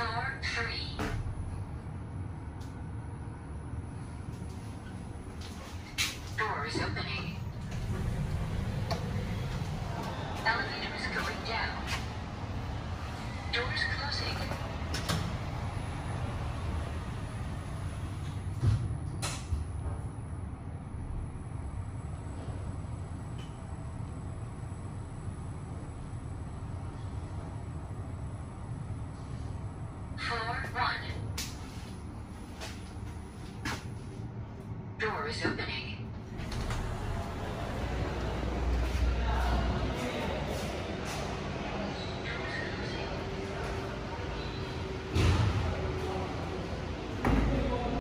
four, three. One. Doors opening.